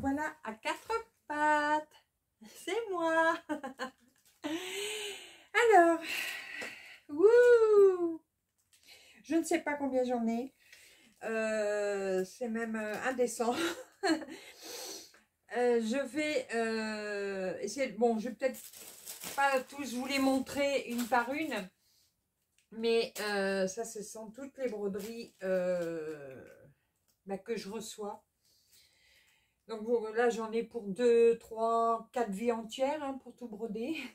voilà à quatre pattes. C'est moi. Alors, wouh Je ne sais pas combien j'en ai. Euh, c'est même euh, indécent. Euh, je vais essayer. Bon, je vais peut-être pas tous vous les montrer une par une. Mais ça, ce sont toutes les broderies bah, que je reçois. Donc là, j'en ai pour 2, 3, 4 vies entières hein, pour tout broder.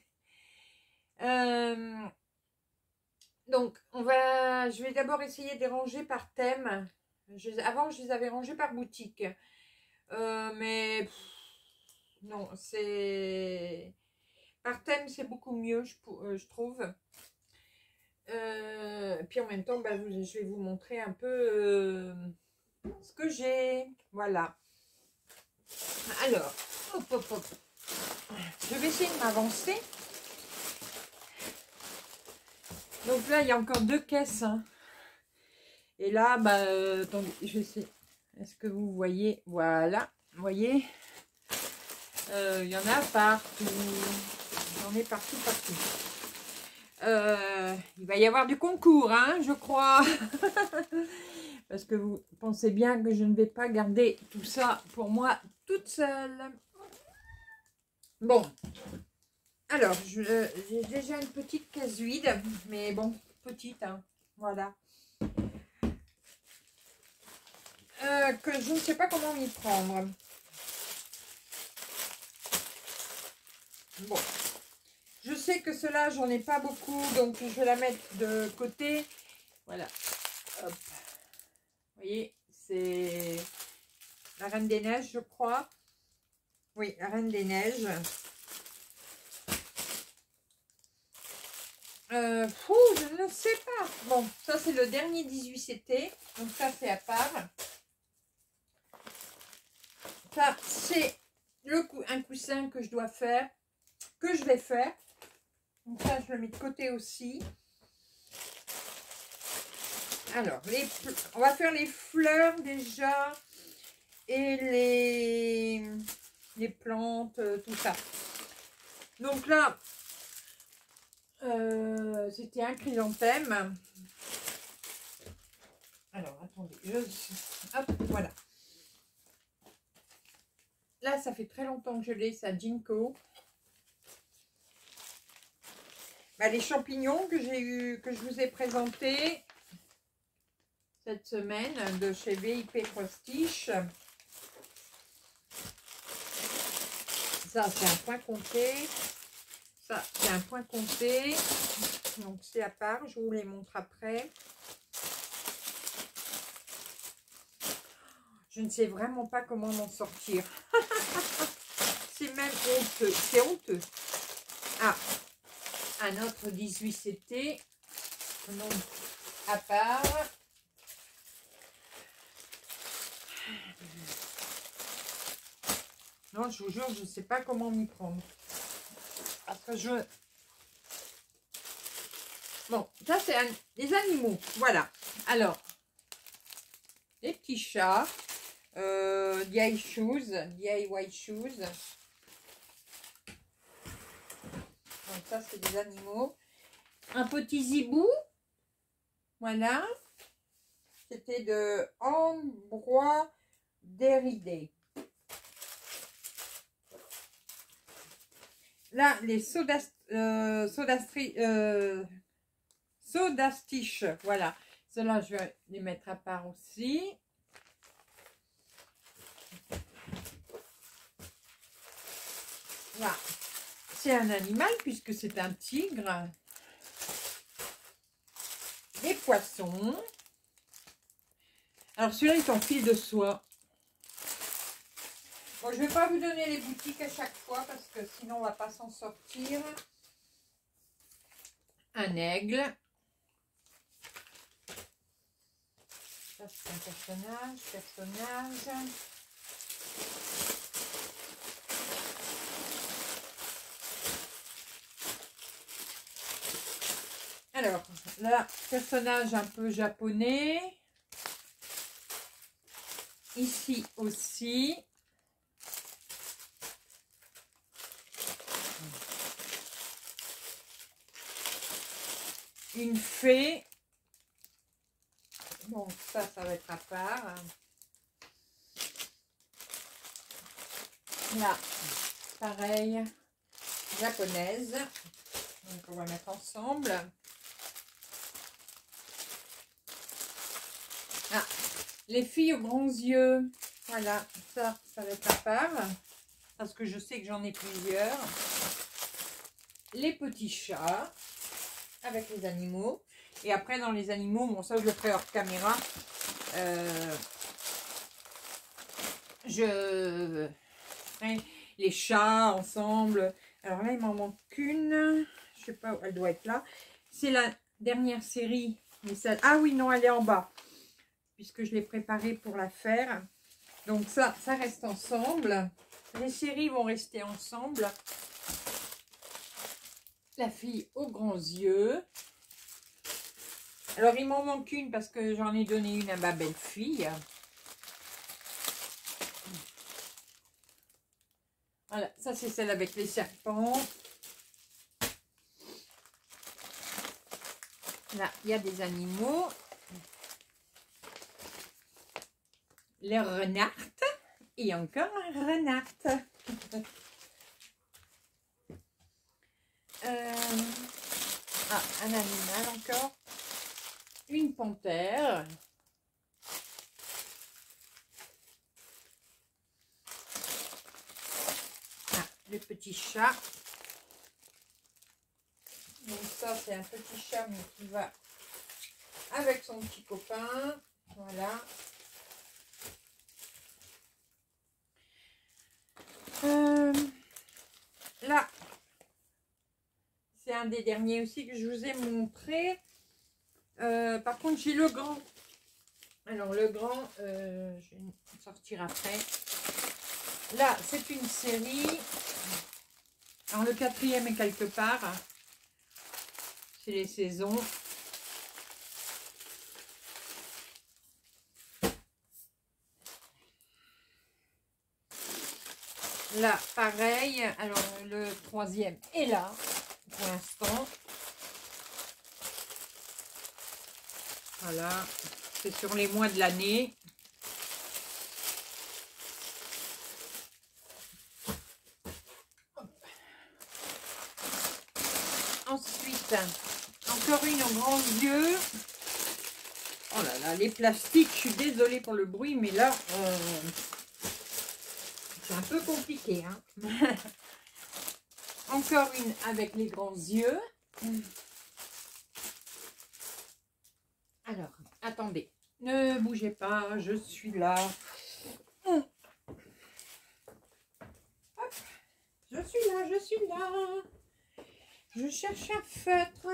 Euh, donc, on va, je vais d'abord essayer de les ranger par thème. avant, je les avais rangés par boutique. Euh, mais non, c'est... Par thème, c'est beaucoup mieux, je, euh, trouve. puis en même temps, bah, je vais vous montrer un peu ce que j'ai. Voilà. Alors. Je vais essayer de m'avancer. Donc là, il y a encore deux caisses. Hein. Et là, bah, euh, attendez, je essayer. Est-ce que vous voyez? Voilà, vous voyez? Euh, Il y en a partout. J'en ai partout, partout. Euh, il va y avoir du concours, hein, je crois. Parce que vous pensez bien que je ne vais pas garder tout ça pour moi toute seule. Bon. Alors, j'ai déjà une petite case vide. Mais bon, petite, hein. Voilà. Euh, que je ne sais pas comment m'y prendre. Bon. Je sais que cela, j'en ai pas beaucoup, donc je vais la mettre de côté. Voilà. Hop. Vous voyez, c'est la Reine des Neiges, je crois. Oui, la Reine des Neiges. Euh, je ne sais pas. Bon, ça c'est le dernier 18CT. Donc ça c'est à part. Ça c'est un coussin que je dois faire. Que je vais faire. Donc ça je le mets de côté aussi. Alors, on va faire les fleurs déjà et les, plantes, euh, tout ça. Donc là, euh, c'était un chrysanthème. Alors, attendez. Hop, voilà. Là, ça fait très longtemps que je l'ai, ça Jinko. Bah, les champignons que j'ai eu, que je vous ai présentés, cette semaine de chez VIP Prestige. Ça, c'est un point compté. Ça, c'est un point compté. Donc, c'est à part. Je vous les montre après. Je ne sais vraiment pas comment m'en sortir. c'est même honteux. C'est honteux. Ah, un autre 18CT. Donc, à part. Je vous jure, je ne sais pas comment m'y prendre. Que je... Bon, ça c'est des animaux. Voilà. Alors, les petits chats. Euh, DIY shoes. DIY shoes. Donc ça c'est des animaux. Un petit zibou. Voilà. C'était de Ambrois Déridé. Là, les sodas, euh, euh, voilà. Cela, je vais les mettre à part aussi. Voilà. C'est un animal puisque c'est un tigre. Des poissons. Alors, celui-là est en fil de soie. Je ne vais pas vous donner les boutiques à chaque fois parce que sinon on ne va pas s'en sortir. Un aigle. Personnage, personnage. Alors, là, personnage un peu japonais. Ici aussi. Une fée. Bon, ça, ça va être à part. Là, pareil, japonaise. Donc, on va mettre ensemble. Ah, les filles aux grands yeux. Voilà, ça, ça va être à part. Parce que je sais que j'en ai plusieurs. Les petits chats avec les animaux. Et après, dans les animaux, bon, ça, je le ferai hors caméra. Euh, je ferai les chats ensemble. Alors là, il m'en manque une. Je sais pas où elle doit être là. C'est la dernière série. Mais ça... Ah oui, non, elle est en bas. Puisque je l'ai préparée pour la faire. Donc ça, ça reste ensemble. Les séries vont rester ensemble. La fille aux grands yeux. Alors, il m'en manque une parce que j'en ai donné une à ma belle-fille. Voilà, ça c'est celle avec les serpents. Là, il y a des animaux. Les renards. Et encore un renard. Euh, ah, un animal encore. Une panthère. Ah, le petit chat. Donc ça, c'est un petit chat, mais qui va avec son petit copain. Voilà. Euh, là, des derniers aussi que je vous ai montré. Euh, par contre, j'ai le grand. Alors, le grand, euh, je vais sortir après. Là, c'est une série. Alors, le quatrième est quelque part. C'est les saisons. Là, pareil. Alors, le troisième est là, pour l'instant. Voilà. C'est sur les mois de l'année. Ensuite, encore une en grands yeux. Oh là là, les plastiques, je suis désolée pour le bruit, mais là, euh, c'est un peu compliqué. Hein. Encore une avec les grands yeux. Alors, attendez. Ne bougez pas, je suis là. Je suis là, je suis là. Je cherche un feutre.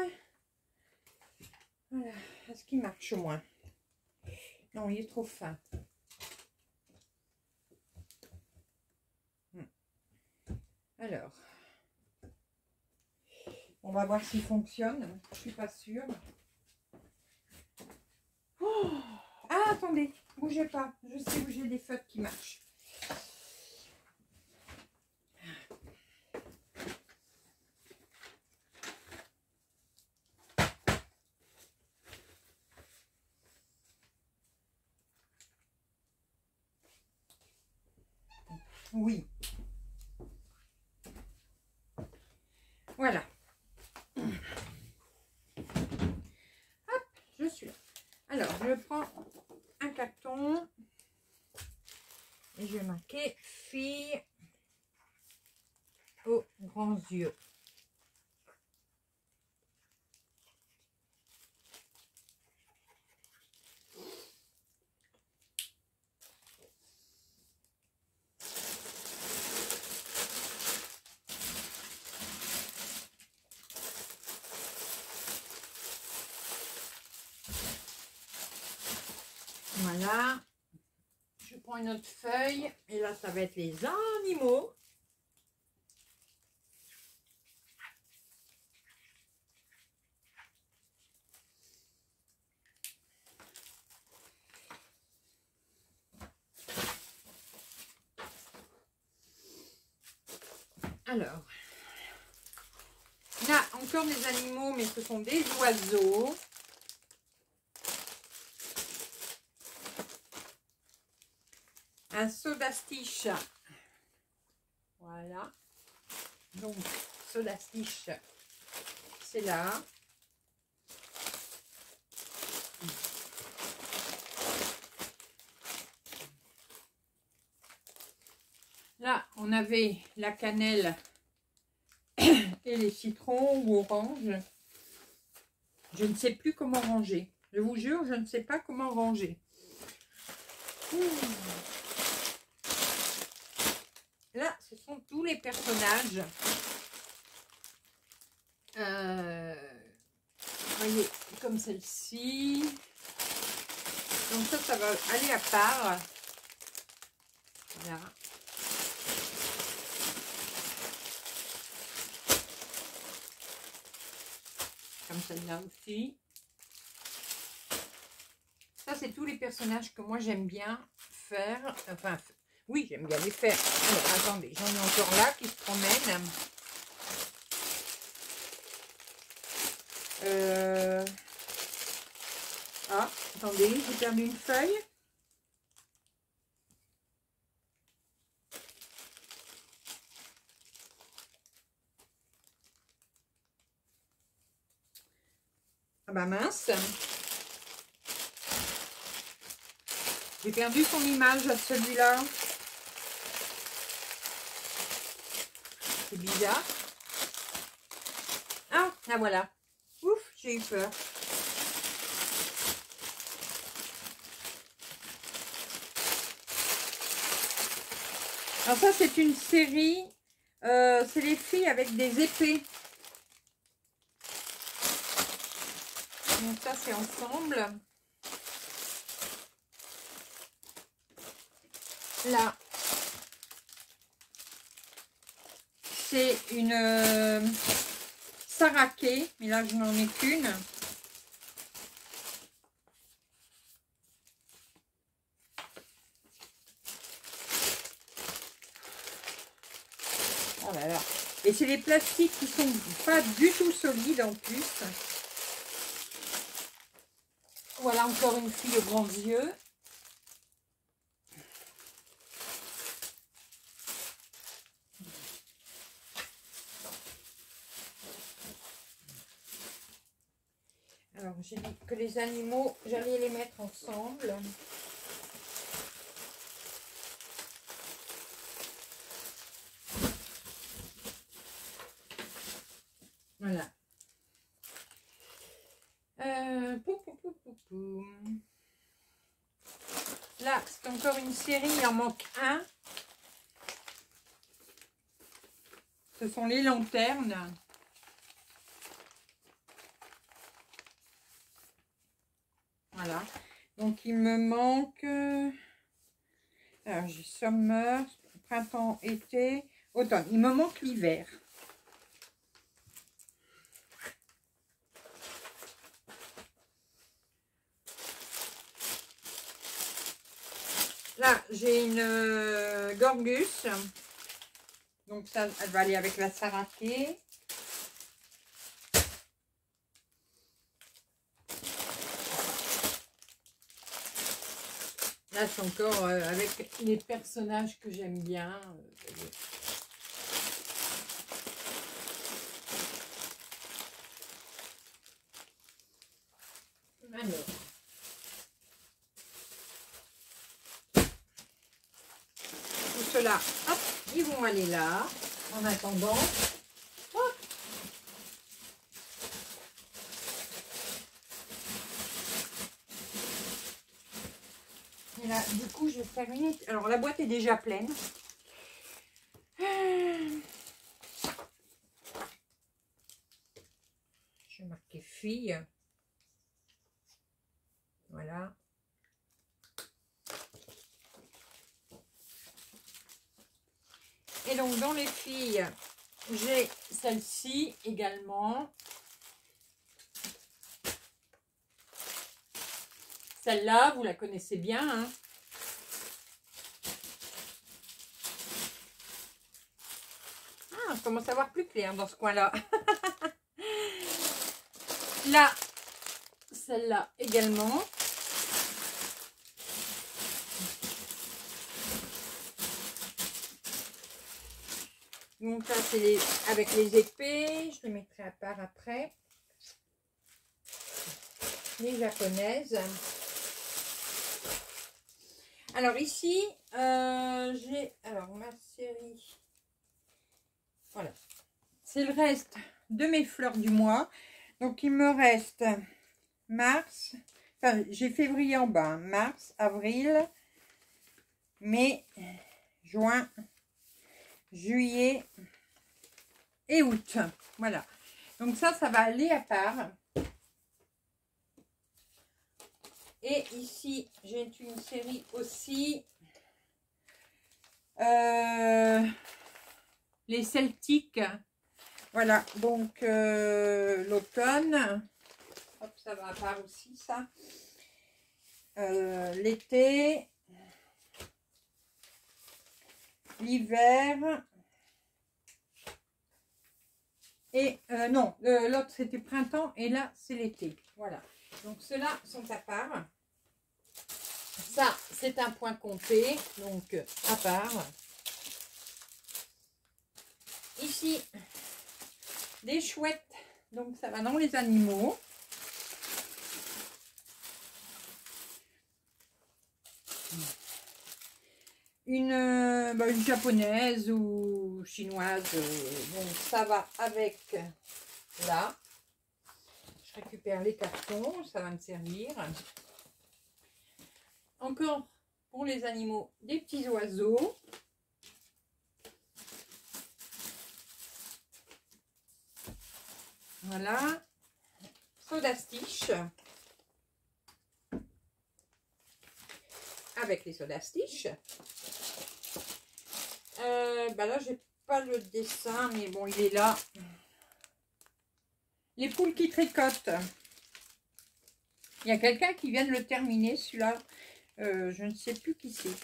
Voilà. Est-ce qu'il marche au moins? Non, il est trop fin. Alors, on va voir s'il fonctionne. Je suis pas sûre. Oh ah, attendez, bougez pas. Je sais où j'ai des feutres qui marchent. Oui. Voilà. Hop, je suis là. Alors, je un carton et je vais marquer fille aux grands yeux. Voilà. Je prends une autre feuille. Être les animaux. Alors, Là, encore des animaux, mais ce sont des oiseaux. Un sodastiche. Voilà. Donc, sodastiche, c'est là. Là, on avait la cannelle et les citrons ou oranges. Je ne sais plus comment ranger. Je vous jure, je ne sais pas comment ranger. Ce sont tous les personnages. Euh, voyez, comme celle-ci. Donc ça, ça va aller à part. Voilà. Comme celle-là aussi. Ça, c'est tous les personnages que moi, j'aime bien faire. Enfin, oui, j'aime bien les faire. Alors, attendez, j'en ai encore là qui se promènent. Euh... Ah, attendez, j'ai perdu une feuille. Ah bah mince. J'ai perdu son image à celui-là. Bizarre. Ah, la voilà. Ouf, j'ai eu peur. Alors ça, c'est une série. Euh, c'est les filles avec des épées. Donc ça, c'est ensemble. Là, c'est une euh, Saraké, mais là, je n'en ai qu'une. Oh. Et c'est les plastiques qui sont pas du tout solides en plus. Voilà encore une fille aux grands yeux. Alors, j'ai dit que les animaux, j'allais les mettre ensemble. Voilà. Euh, Là, c'est encore une série, il en manque un. Ce sont les lanternes. Voilà. Donc, il me manque... Euh, alors, j'ai summer, printemps, été, automne. Il me manque l'hiver. Là, j'ai une euh, Gorgus. Donc ça, elle va aller avec la Saraké. Encore euh, avec les personnages que j'aime bien. Euh, Alors. Tout cela, hop, ils vont aller là. En attendant, hop. Et là, du coup, je vais Alors, la boîte est déjà pleine. Je vais marquer fille. Voilà. Et donc, dans les filles, j'ai celle-ci également. Celle-là, vous la connaissez bien. Hein ah, commence à voir plus clair dans ce coin-là. Là, celle-là également. Donc ça, c'est avec les épées. Je les mettrai à part après. Les japonaises. Alors ici, euh, j'ai... Alors ma série... Voilà. C'est le reste de mes fleurs du mois. Donc il me reste mars. Enfin, j'ai février en bas. Hein. Mars, avril, mai, juin, juillet et août. Voilà. Donc ça, ça va aller à part. Et ici, j'ai une série aussi. Euh, les Celtiques. Voilà, donc euh, l'automne. Hop, ça va à part aussi, ça. Euh, l'été l'hiver. Et euh, non, l'autre c'était printemps et là c'est l'été. Voilà. Donc ceux-là sont à part. Ça, c'est un point compté, donc à part. Ici, des chouettes, donc ça va dans les animaux. une, bah, japonaise ou chinoise. Euh, donc ça va avec là. Je récupère les cartons, ça va me servir. Encore pour les animaux, des petits oiseaux. Voilà. Soda Stitch. Avec les soda Stitch. Euh, bah là, j'ai pas le dessin, mais bon, il est là. Les poules qui tricotent. Il y a quelqu'un qui vient de le terminer, celui-là. Euh, je ne sais plus qui c'est.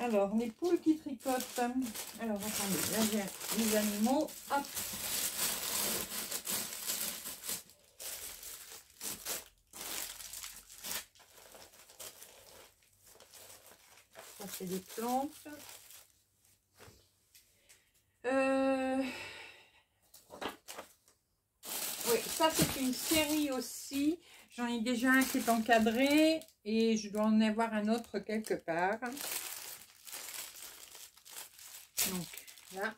Alors, les poules qui tricotent. Alors, attendez, là j'ai les animaux. Hop. Des plantes. Euh, oui, ça c'est une série aussi. J'en ai déjà un qui est encadré et je dois en avoir un autre quelque part. Donc là.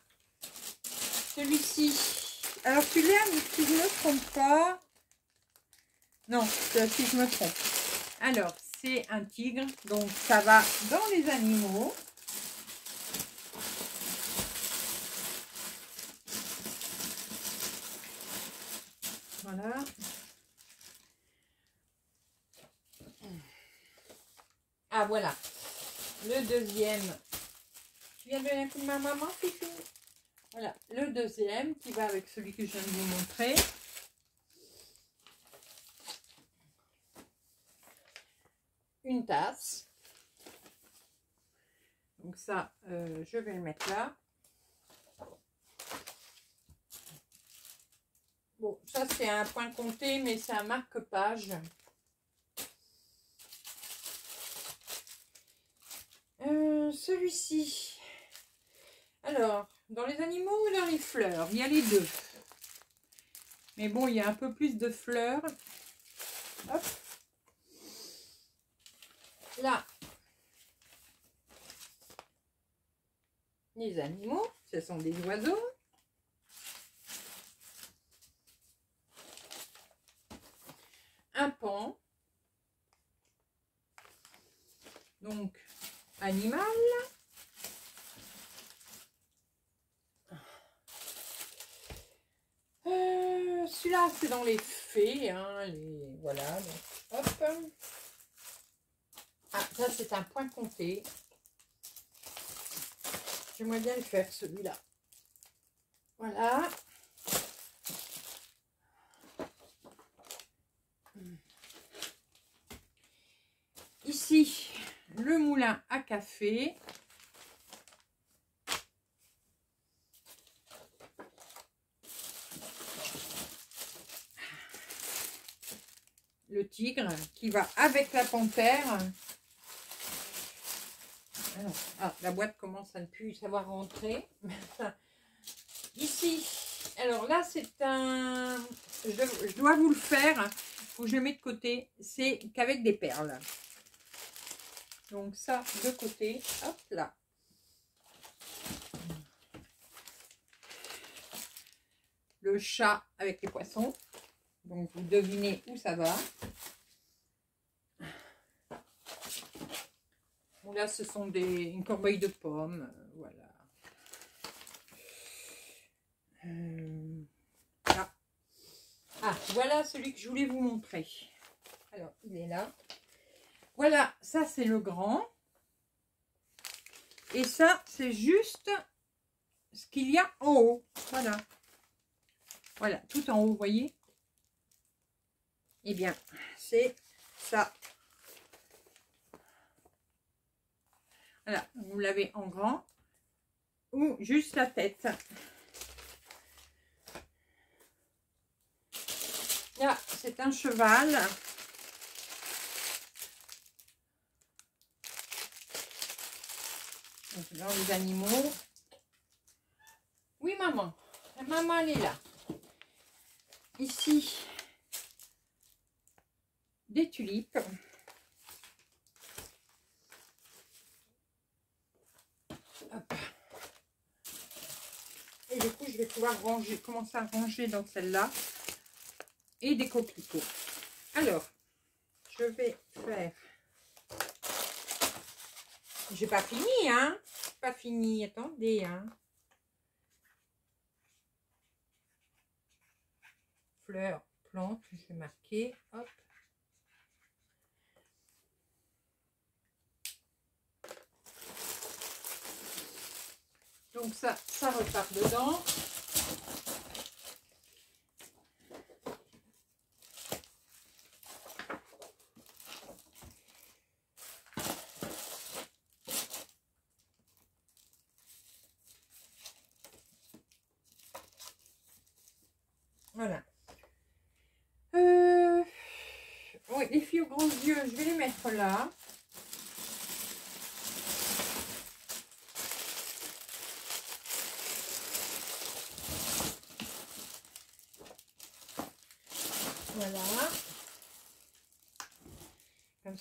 Celui-ci. Alors celui-là, si je ne me trompe pas. Non, si je me trompe. Alors, c'est un tigre. Donc ça va dans les animaux. Voilà. Ah, voilà. Le deuxième. Tu viens de donner un coup de ma maman, Voilà. Le deuxième qui va avec celui que je viens de vous montrer. Une tasse. Donc ça, euh, je vais le mettre là. Bon, ça c'est un point compté, mais c'est un marque-page. Euh, celui-ci. Alors, dans les animaux ou dans les fleurs? Il y a les deux. Mais bon, il y a un peu plus de fleurs. Là. Les animaux, ce sont des oiseaux. un pan. Donc, animal. Euh, celui-là, c'est dans les fées. Hein, les, voilà. hop. Ah, ça, c'est un point compté. J'aimerais bien le celui-là. Voilà. Ici, le moulin à café. le tigre qui va avec la panthère. Ah, la boîte commence à ne plus savoir rentrer. Ici, alors là, c'est un... Je, dois vous le faire. Il faut que je le mette de côté. C'est qu'avec des perles. Donc ça, de côté. Hop là. Le chat avec les poissons. Donc vous devinez où ça va. Là, ce sont des, une corbeille de pommes. Euh, voilà. Euh, ah. ah, voilà celui que je voulais vous montrer. Alors, il est là. Voilà, ça c'est le grand. Et ça, c'est juste ce qu'il y a en haut. Voilà. Voilà, tout en haut, vous voyez? Eh bien, c'est ça. Voilà, vous l'avez en grand ou juste la tête. Là, c'est un cheval. Donc, dans les animaux. Oui, maman. maman, elle est là. Ici, des tulipes. Du coup, je vais pouvoir ranger, commencer à ranger dans celle-là. Et des coquelicots. Alors, je vais faire... J'ai pas fini, hein Pas fini, attendez, hein Fleurs, plantes, je vais marquer, hop. Donc ça, ça repart dedans. Voilà. Euh, oui, les filles aux grands yeux, je vais les mettre là.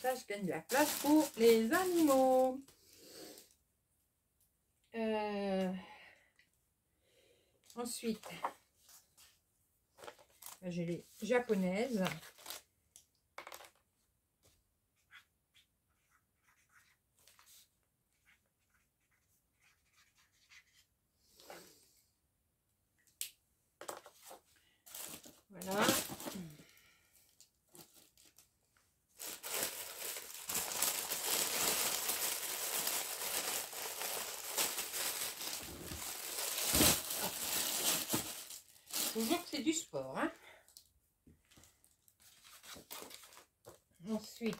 ça, je gagne de la place pour les animaux. Euh, ensuite, j'ai les japonaises. Voilà. Toujours que c'est du sport. Hein. Ensuite,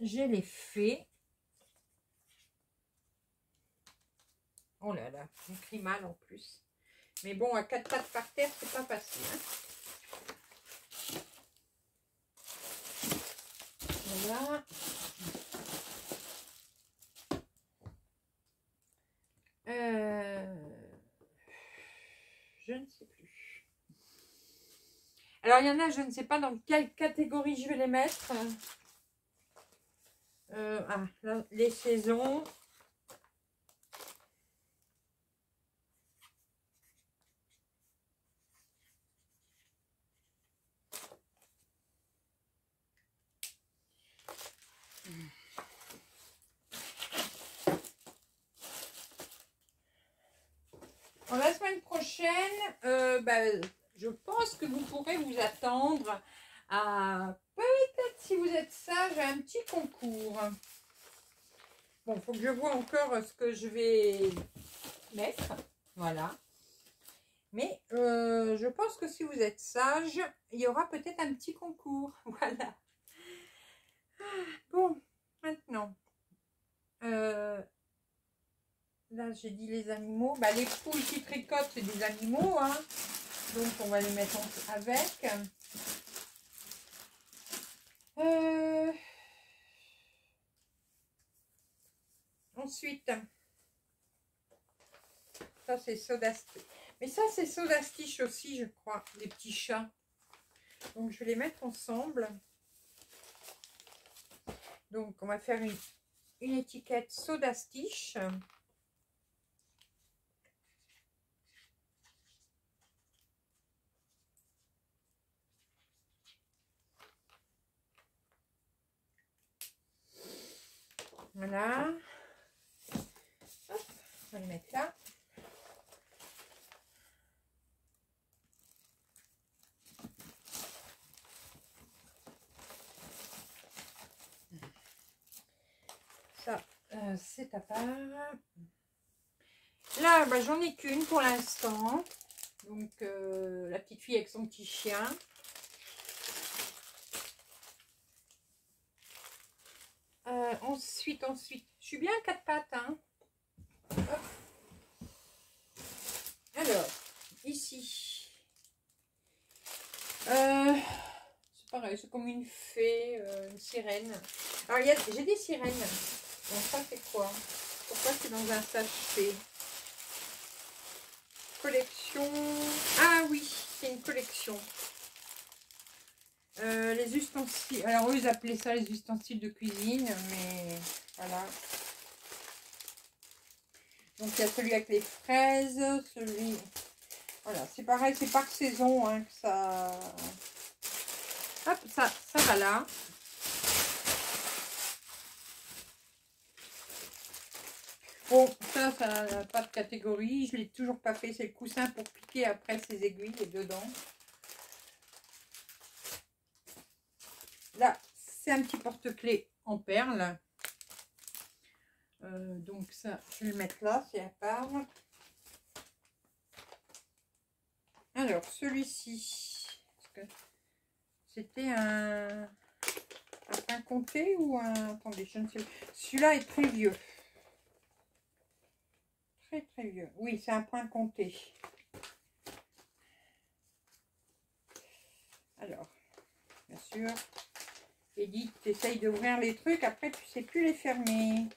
j'ai les fées. Oh là là, j'écris mal en plus. Mais bon, à quatre pattes par terre, c'est pas facile. Hein. Voilà. Euh, je ne sais plus. Alors, il y en a, je ne sais pas dans quelle catégorie je vais les mettre. Euh, ah, les saisons. la semaine euh, bah, je pense que vous pourrez vous attendre à peut-être si vous êtes sage à un petit concours. Bon, faut que je vois encore ce que je vais mettre. Voilà. Mais euh, je pense que si vous êtes sage, il y aura peut-être un petit concours. Voilà. Bon, maintenant. Euh, là, j'ai dit les animaux. Bah, les poules qui tricotent, c'est des animaux. Hein. Donc, on va les mettre avec. Euh, ensuite, ça c'est sodastiche. Mais ça c'est sodastiche aussi, je crois, les petits chats. Donc je vais les mettre ensemble. Donc on va faire une, étiquette sodastiche. Voilà. on va le mettre là. Ça, c'est à part. Là, bah, j'en ai qu'une pour l'instant. Donc, euh, la petite fille avec son petit chien. Euh, ensuite, ensuite, je suis bien à quatre pattes. Hein. Alors, ici. Euh, c'est pareil, c'est comme une fée, une sirène. Alors, j'ai des sirènes. Ça, c'est quoi? Pourquoi c'est dans un sachet Collection. Ah oui, c'est une collection. Euh, les ustensiles, alors eux ils appelaient ça les ustensiles de cuisine, mais voilà. Donc il y a celui avec les fraises, celui... Voilà, c'est pareil, c'est par saison hein, que ça... Hop, ça, ça va là. Bon, ça, ça n'a pas de catégorie. Je l'ai toujours pas fait. C'est le coussin pour piquer après ces aiguilles dedans. Là, c'est un petit porte-clés en perles. Euh, donc ça, je vais le mettre là, c'est à part. Alors, celui-ci, c'était un, un compté ou un... Attendez, je ne sais Celui-là est très vieux. Très, vieux. Oui, c'est un pain compté. Alors, bien sûr, Edith, tu essayes d'ouvrir les trucs, après tu sais plus les fermer.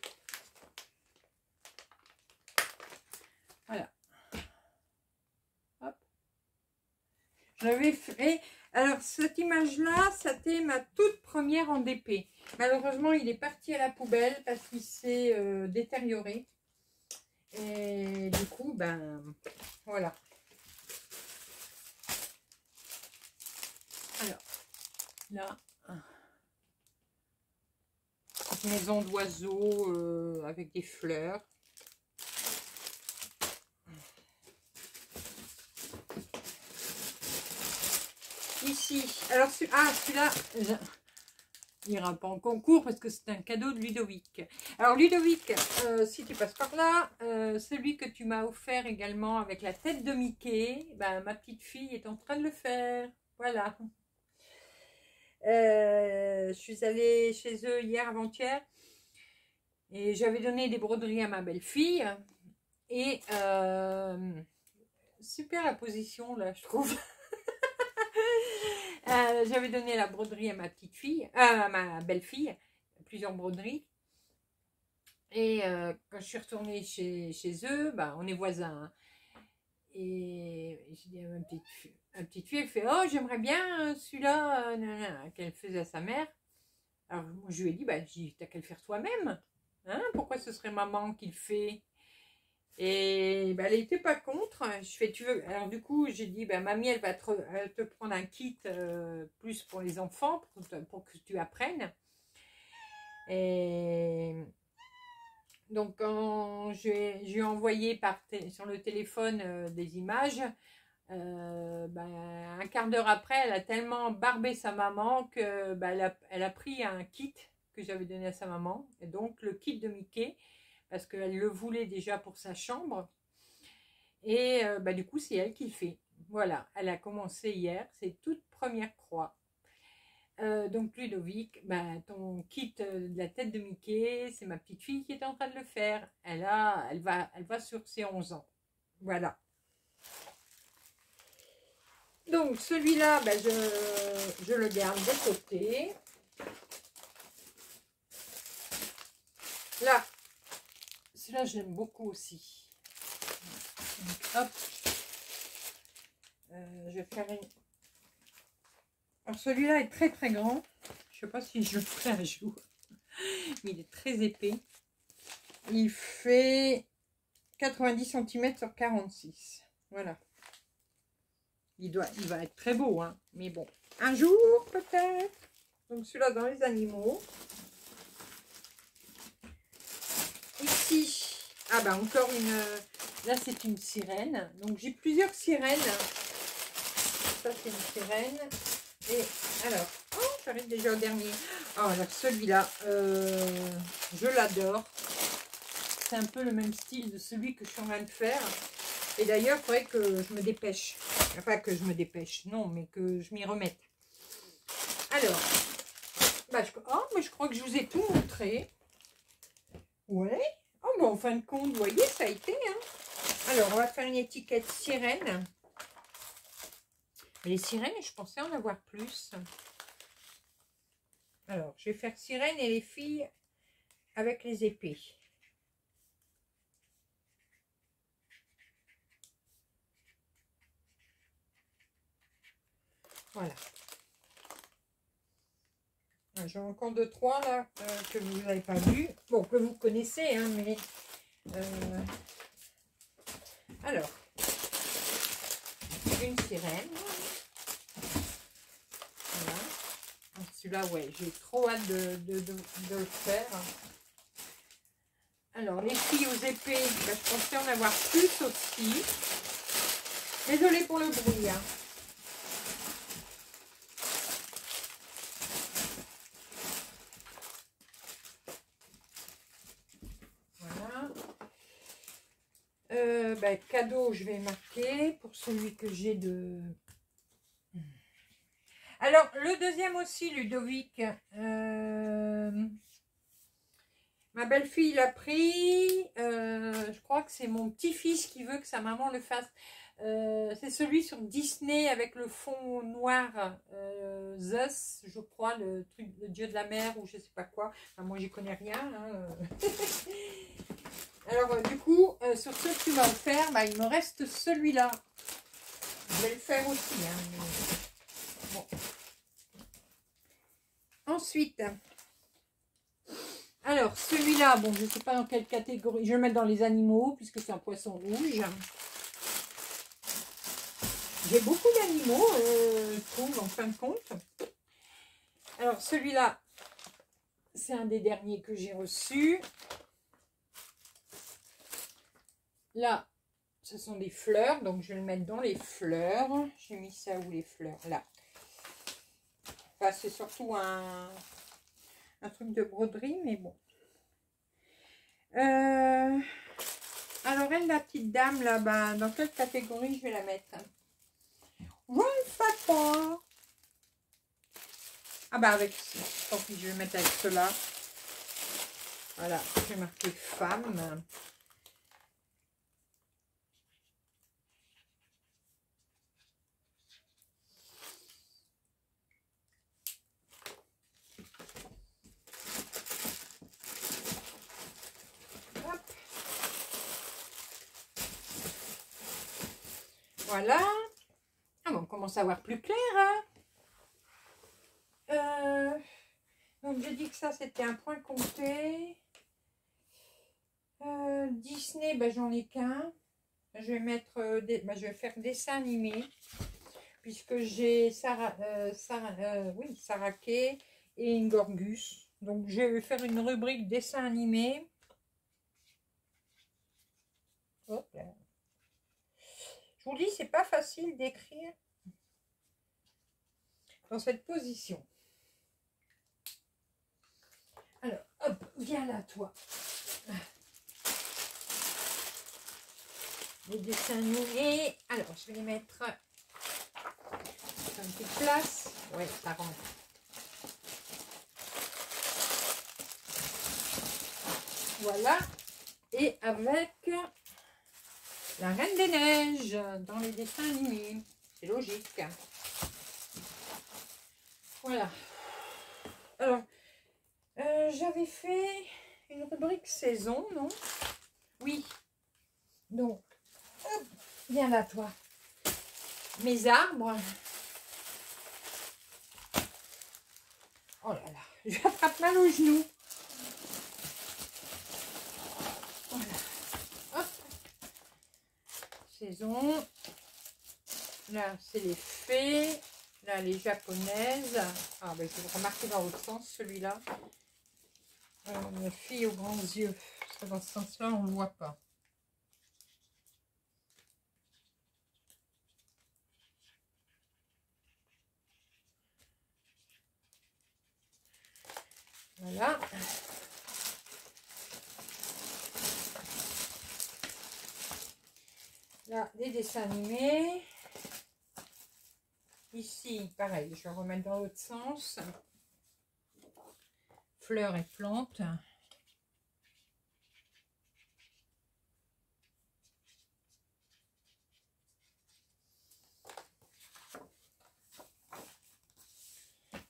Voilà. Hop. J'avais fait... Alors, cette image-là, c'était ma toute première en DP. Malheureusement, il est parti à la poubelle parce qu'il s'est euh, détérioré. Et du coup, ben, voilà. Alors, là, maison d'oiseaux euh, avec des fleurs. Ici, alors ah, celui-là, il ira pas en concours parce que c'est un cadeau de Ludovic. Alors Ludovic, euh, si tu passes par là, euh, celui que tu m'as offert également avec la tête de Mickey, ben, ma petite fille est en train de le faire. Voilà. Euh, je suis allée chez eux hier avant-hier et j'avais donné des broderies à ma belle-fille. Et super la position là, je trouve. Euh, j'avais donné la broderie à ma petite fille, à ma belle-fille, plusieurs broderies. Et quand je suis retournée chez, chez eux, bah, on est voisins. Hein. Et j'ai dit à ma petite fille, fait Oh, j'aimerais bien euh, celui-là, euh, qu'elle faisait à sa mère. Alors, je lui ai dit Bah, t'as qu'à le faire toi-même. Hein Pourquoi ce serait maman qui le fait? Et bah, elle n'était pas contre. Je fais Tu veux Alors, du coup, j'ai dit bah, Mamie, elle va te, prendre un kit euh, plus pour les enfants, pour, que tu apprennes. Et. Donc, quand j'ai envoyé par sur le téléphone des images, euh, ben, un quart d'heure après, elle a tellement barbé sa maman que ben, elle, a, pris un kit que j'avais donné à sa maman, et donc le kit de Mickey, parce qu'elle le voulait déjà pour sa chambre. Et euh, ben, du coup, c'est elle qui le fait. Voilà, elle a commencé hier, c'est toute première croix. Euh, donc Ludovic, ben, ton kit de la tête de Mickey, c'est ma petite fille qui est en train de le faire. Elle, a, elle, va, elle va sur ses 11 ans. Voilà. Donc celui-là, ben, je, le garde de côté. Là, celui-là, je l'aime beaucoup aussi. Euh, je vais faire une... Alors, celui-là est très, très grand. Je sais pas si je le ferai un jour. Mais il est très épais. Il fait 90 cm sur 46. Voilà. Il, doit, il va être très beau, hein. Mais bon, un jour peut-être. Donc celui-là dans les animaux. Ah bah encore une... Là c'est une sirène. Donc j'ai plusieurs sirènes. Ça c'est une sirène. Et alors, oh, j'arrive déjà au dernier. Oh, alors celui-là, euh, je l'adore. C'est un peu le même style de celui que je suis en train de faire. Et d'ailleurs, il faudrait que je me dépêche. Enfin, que je me dépêche, non, mais que je m'y remette. Alors, bah, oh, mais je crois que je vous ai tout montré. Ouais. En fin de compte, vous voyez, ça a été. Hein. Alors, on va faire une étiquette sirène. Les sirènes, je pensais en avoir plus. Alors, je vais faire sirène et les filles avec les épées. Voilà. Ah, J'ai encore deux, trois là euh, que vous n'avez pas vu. Bon, que vous connaissez, hein, mais... Euh, alors, une sirène. Voilà. Celui-là, ouais, j'ai trop hâte de, le faire. Alors, les filles aux épées, ben, je pensais en avoir plus aussi. Désolée pour le bruit. Hein. Ben, cadeau, je vais marquer pour celui que j'ai de... Alors, le deuxième aussi, Ludovic. Euh, ma belle-fille l'a pris. Euh, je crois que c'est mon petit-fils qui veut que sa maman le fasse. Euh, c'est celui sur Disney avec le fond noir, Zeus, je crois, le truc, le dieu de la mer ou je sais pas quoi. moi, j'y connais rien. Hein. Alors, euh, du coup, euh, sur ce que tu m'as offert, bah, il me reste celui-là. Je vais le faire aussi. Hein, Ensuite, alors celui-là, bon, je ne sais pas dans quelle catégorie. Je vais le mettre dans les animaux, puisque c'est un poisson rouge. J'ai beaucoup d'animaux, euh, je trouve, en fin de compte. Alors, celui-là, c'est un des derniers que j'ai reçu. Là, ce sont des fleurs, donc je vais le mettre dans les fleurs. J'ai mis ça où les fleurs? Là. Enfin, c'est surtout un, truc de broderie, mais bon. Euh, alors, elle, la petite dame, là-bas, dans quelle catégorie je vais la mettre? Je ne sais pas. Ah bah avec, tant pis, je vais mettre avec cela. Voilà, je vais marquer femme. Voilà. Ah, on commence à voir plus clair. Hein. Euh, donc, j'ai dit que ça, c'était un point compté. Euh, Disney, ben, j'en ai qu'un. Je vais mettre, euh, des, ben, je vais faire dessin animé. Puisque j'ai Sarah, Sarah, oui, Sarah Kay et Ingorgus. Donc, je vais faire une rubrique dessin animé. Hop. Je vous dis, c'est pas facile d'écrire dans cette position. Alors, hop, viens là, toi. Les dessins animés. Alors, je vais les mettre à une petite place. Ouais, ça rentre. Voilà. Et avec la Reine des Neiges dans les dessins animés. C'est logique. Voilà. Alors, euh, j'avais fait une rubrique saison, non? Oui. Donc, viens là, toi. Mes arbres. Oh là là, j'attrape mal au genou. Voilà. Hop. Là, c'est les fées. Là, les japonaises. Ah, ben, je vais remarquer dans l'autre sens, celui-là. Euh, fille aux grands yeux. Parce dans ce sens-là, on ne voit pas. Voilà. Des dessins animés. Ici, pareil, je vais remettre dans l'autre sens. Fleurs et plantes.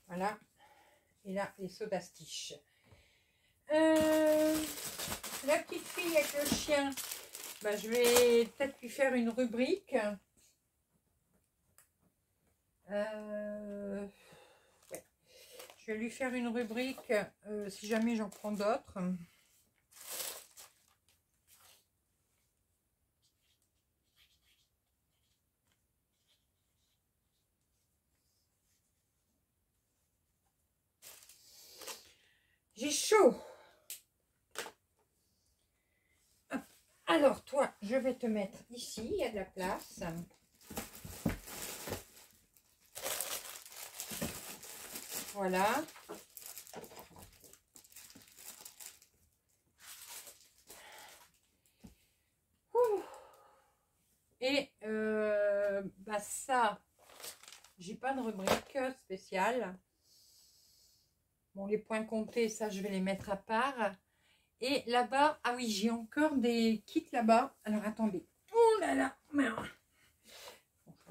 Voilà. Et là, les sodastiches. Euh, la petite fille avec le chien, bah, je vais peut-être lui faire une rubrique. Euh, je vais lui faire une rubrique euh, si jamais j'en prends d'autres. J'ai chaud. Alors, toi, je vais te mettre ici, il y a de la place. Voilà. Et euh, bah ça, j'ai pas de rubrique spéciale. Bon, les points comptés, ça, je vais les mettre à part. Et là-bas, ah oui, j'ai encore des kits là-bas. Alors, attendez. Oh là là, merde.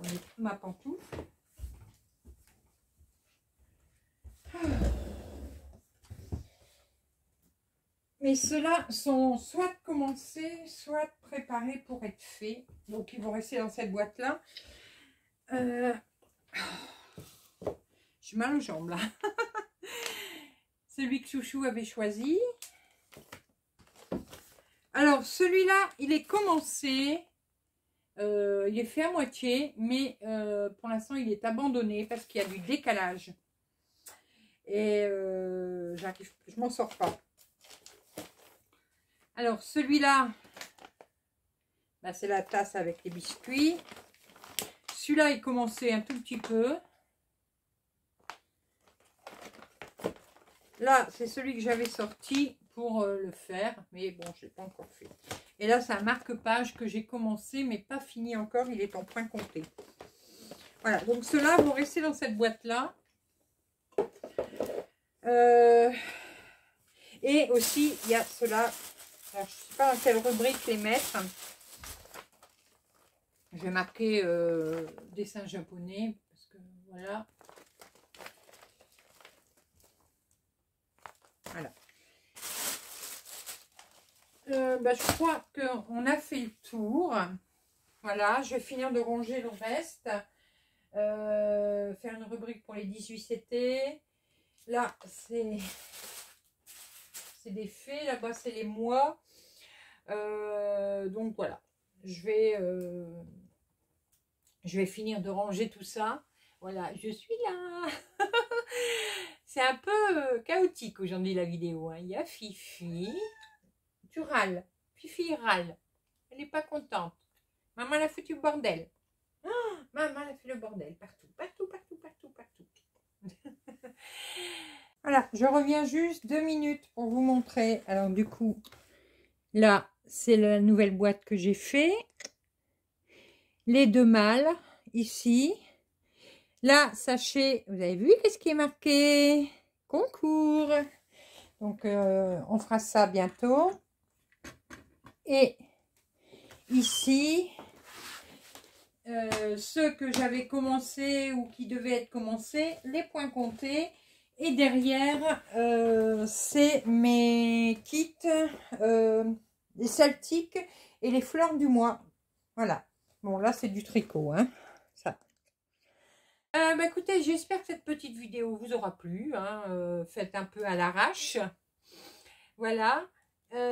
je ma pantoufle. Mais ceux-là sont soit commencés, soit préparés pour être faits. Donc, ils vont rester dans cette boîte-là. Euh... J'ai mal aux jambes, là. Celui que Chouchou avait choisi. Alors, celui-là, il est commencé. Euh, il est fait à moitié, mais euh, pour l'instant, il est abandonné parce qu'il y a du décalage. Et euh, je m'en sors pas. Alors, celui-là, bah, c'est la tasse avec les biscuits. Celui-là, il commençait un tout petit peu. Là, c'est celui que j'avais sorti pour euh, le faire, mais bon, je ne l'ai pas encore fait. Et là, c'est un marque-page que j'ai commencé, mais pas fini encore, il est en point complet. Voilà, donc ceux-là vont rester dans cette boîte-là. Euh, et aussi, il y a cela. je ne sais pas dans quelle rubrique les mettre. Je vais marquer euh, dessin japonais parce que. Voilà. Euh, bah, je crois qu'on a fait le tour. Voilà, je vais finir de ranger le reste. faire une rubrique pour les 18 CT. Là, c'est des faits. Là-bas, c'est les mois. Euh, donc voilà. Je vais, euh, je vais finir de ranger tout ça. Voilà, je suis là. c'est un peu euh, chaotique aujourd'hui la vidéo. Hein. Il y a Fifi. Tu râles. Fifi râle. Elle n'est pas contente. Maman a foutu le bordel. Oh, maman a fait le bordel partout, partout, partout, partout, partout. voilà, je reviens juste deux minutes pour vous montrer. Alors du coup, là, c'est la nouvelle boîte que j'ai fait. Les deux mâles, ici. Là, sachez, vous avez vu qu'est-ce qui est marqué? Concours. Donc, euh, on fera ça bientôt. Et ici, euh, ceux que j'avais commencé ou qui devaient être commencés, les points comptés. Et derrière, euh, c'est mes kits, euh, les celtiques et les fleurs du mois. Voilà. Bon, là, c'est du tricot, hein. Ça. Bah, écoutez, j'espère que cette petite vidéo vous aura plu. Hein, faites un peu à l'arrache. Voilà.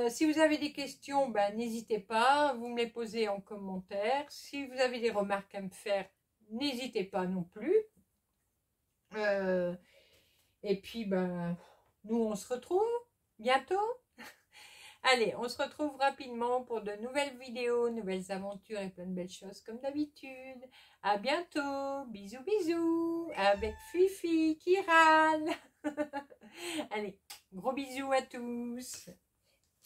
Si vous avez des questions, bah, n'hésitez pas, vous me les posez en commentaire. Si vous avez des remarques à me faire, n'hésitez pas non plus. et puis, ben, nous, on se retrouve bientôt. Allez, on se retrouve rapidement pour de nouvelles vidéos, nouvelles aventures et plein de belles choses comme d'habitude. À bientôt. Bisous, bisous. Avec Fifi qui râle. Allez, gros bisous à tous.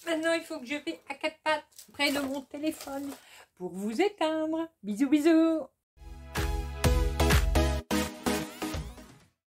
Maintenant, il faut que je vais à quatre pattes près de mon téléphone pour vous éteindre. Bisous, bisous.